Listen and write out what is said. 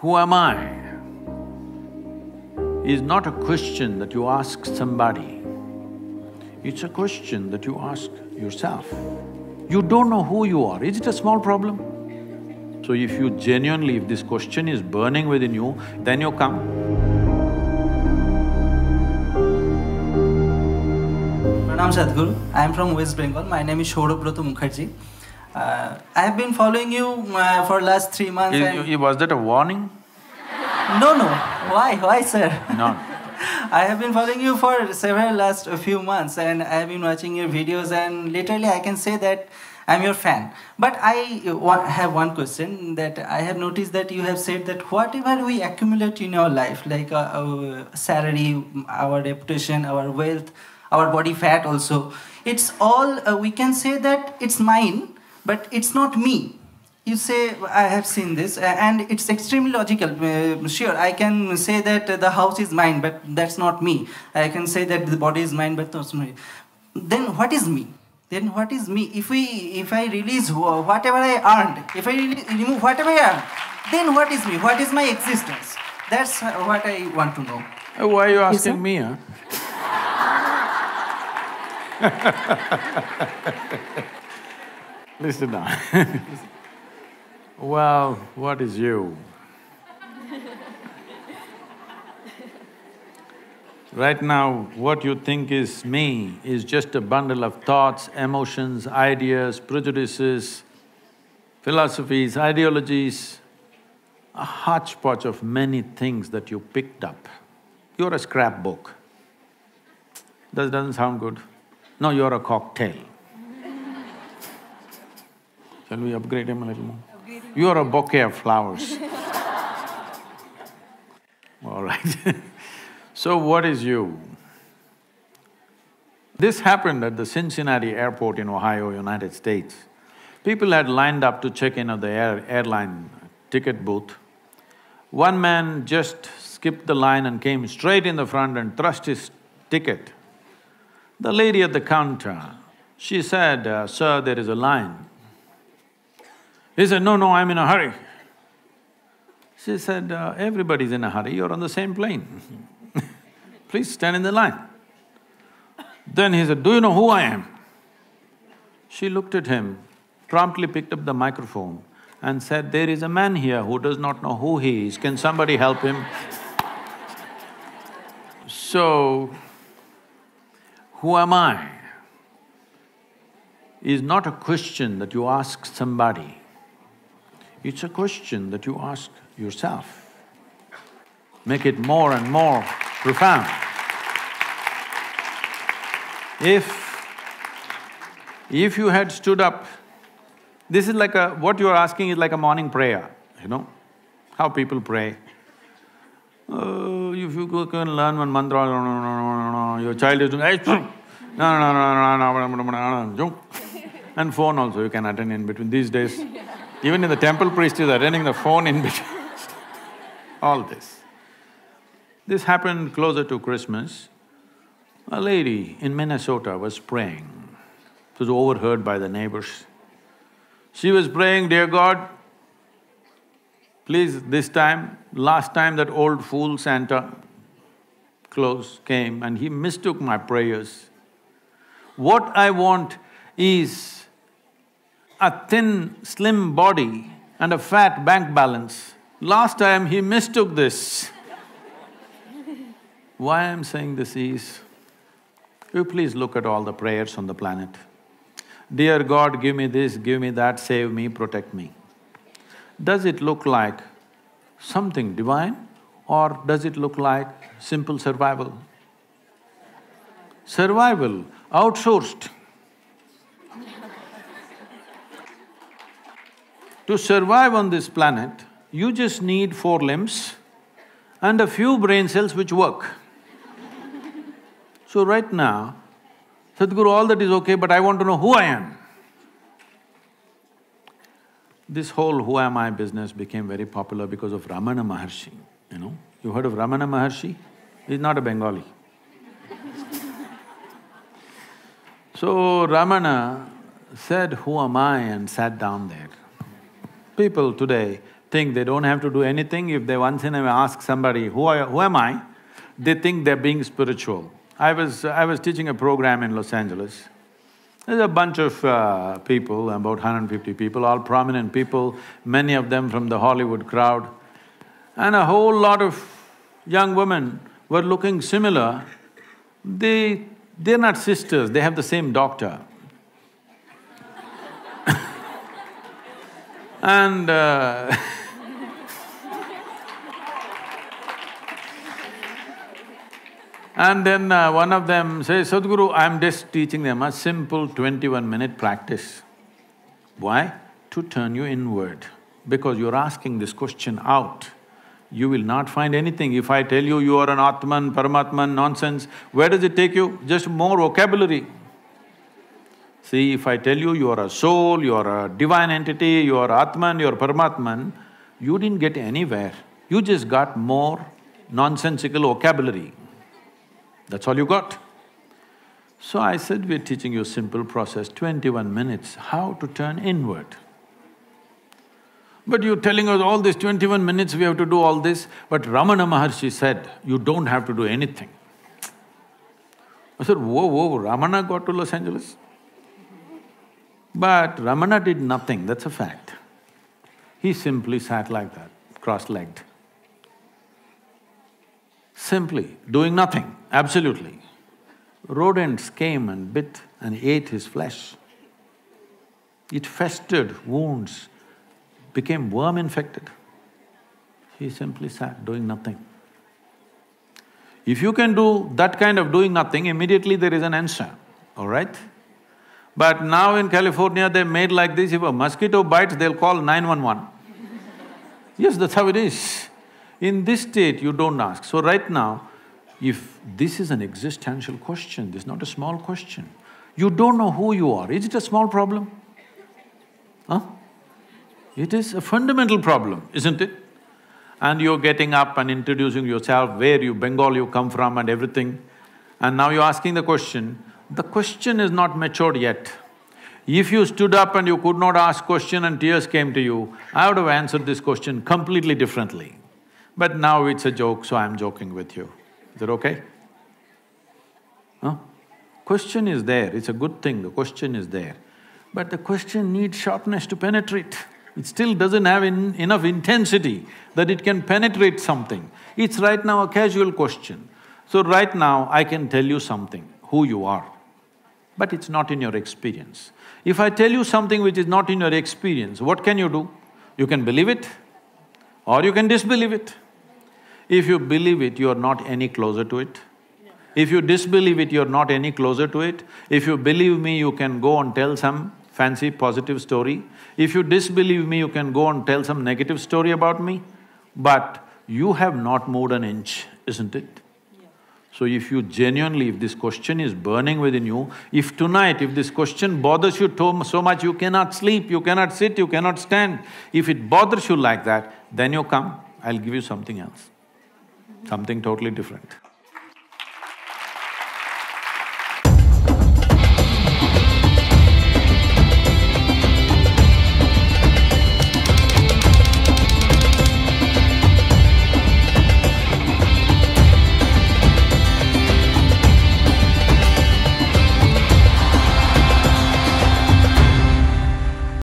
Who am I? is not a question that you ask somebody. It's a question that you ask yourself. You don't know who you are, is it a small problem? So if you genuinely, if this question is burning within you, then you come. Pranam Sadhguru, I am from West Bengal. My name is Shourabhrata Mukherjee. Uh, I have been following you uh, for last three months. Is- and- was that a warning? No, no. Why? Why, sir? No. I have been following you for several last few months, and I have been watching your videos, and literally I can say that I'm your fan. But I have one question that I have noticed that you have said that whatever we accumulate in our life, like uh, our salary, our reputation, our wealth, our body fat also, it's all uh, we can say that it's mine, but it's not me. You say i have seen this uh, and it's extremely logical. Uh, sure i can say that the house is mine but that's not me. I can say that the body is mine but that's not me. Then what is me? Then what is me? If we if i release whatever i earned if i remove whatever i earned then what is me? What is my existence? That's what i want to know. Uh, Why are you asking sir? me, huh? Listen now. well, what is you? Right now, what you think is me is just a bundle of thoughts, emotions, ideas, prejudices, philosophies, ideologies, a hodgepodge of many things that you picked up. You're a scrapbook. That doesn't sound good. No, you're a cocktail. Shall we upgrade him a little more? You're a bouquet of flowers. All right. so, what is you? This happened at the Cincinnati airport in Ohio, United States. People had lined up to check in at the air, airline ticket booth. One man just skipped the line and came straight in the front and thrust his ticket. The lady at the counter, she said, "Uh, Sir, there is a line. He said, No, no, I'm in a hurry. She said, "Uh, Everybody's in a hurry, you're on the same plane. Please stand in the line. Then he said, Do you know who I am? She looked at him, promptly picked up the microphone and said, There is a man here who does not know who he is, can somebody help him? So, who am I? is not a question that you ask somebody, it's a question that you ask yourself. Make it more and more profound. If… if you had stood up, this is like a… what you are asking is like a morning prayer, you know, how people pray. Oh, if you go and learn one mantra, no, no, no, no, no, your child is doing, "Hey, no, no, no, no, no, no, no, no, no, and phone also you can attend in between. These days, even in the temple priest is attending the phone in between. All this. This happened closer to Christmas. A lady in Minnesota was praying. It was overheard by the neighbors. She was praying, Dear God, please this time, last time that old fool Santa Claus came and he mistook my prayers. What I want is a thin, slim body and a fat bank balance. Last time he mistook this. Why I'm saying this is, you please look at all the prayers on the planet. Dear God, give me this, give me that, save me, protect me. Does it look like something divine or does it look like simple survival? Survival, outsourced. To survive on this planet, you just need four limbs and a few brain cells which work. So right now, Sadhguru, all that is okay, but I want to know who I am. This whole who am I business became very popular because of Ramana Maharshi, you know. You heard of Ramana Maharshi? He's not a Bengali. so Ramana said, who am I and sat down there. People today think they don't have to do anything. If they once in a while ask somebody, who, are, who am I? They think they're being spiritual. I was… I was teaching a program in Los Angeles. There's a bunch of uh, people, about 150 people, all prominent people, many of them from the Hollywood crowd. And a whole lot of young women were looking similar. They… they're not sisters, they have the same doctor. And uh And then uh, one of them says, Sadhguru, I'm just teaching them a simple twenty-one minute practice. Why? To turn you inward. Because you're asking this question out. You will not find anything. If I tell you you are an Atman, Paramatman, nonsense, where does it take you? Just more vocabulary. See, if I tell you you are a soul, you are a divine entity, you are Atman, you are Paramatman, you didn't get anywhere. You just got more nonsensical vocabulary. That's all you got. So I said, we're teaching you a simple process, twenty-one minutes, how to turn inward. But you're telling us all this twenty-one minutes we have to do all this, but Ramana Maharshi said, you don't have to do anything. I said, whoa, whoa, Ramana got to Los Angeles? But Ramana did nothing, that's a fact. He simply sat like that, cross-legged. Simply doing nothing. Absolutely. Rodents came and bit and ate his flesh. It festered wounds, became worm infected. He simply sat doing nothing. If you can do that kind of doing nothing, immediately there is an answer, all right? But now in California, they made like this, if a mosquito bites, they'll call 911. yes, that's how it is. In this state, you don't ask. So right now, if this is an existential question, this is not a small question. You don't know who you are, is it a small problem? Huh? It is a fundamental problem, isn't it? And you're getting up and introducing yourself, where you… Bengal you come from and everything, and now you're asking the question, the question is not matured yet. If you stood up and you could not ask question and tears came to you, I would have answered this question completely differently. But now it's a joke, so I'm joking with you. Is that okay? Huh? Question is there, it's a good thing, the question is there. But the question needs sharpness to penetrate. It still doesn't have in, enough intensity that it can penetrate something. It's right now a casual question. So right now, I can tell you something, who you are, but it's not in your experience. If I tell you something which is not in your experience, what can you do? You can believe it or you can disbelieve it. If you believe it, you are not any closer to it. If you disbelieve it, you're not any closer to it. If you believe me, you can go and tell some fancy positive story. If you disbelieve me, you can go and tell some negative story about me. But you have not moved an inch, isn't it? So if you genuinely, if this question is burning within you, if tonight, if this question bothers you so much, you cannot sleep, you cannot sit, you cannot stand, if it bothers you like that, then you come, I'll give you something else something totally different.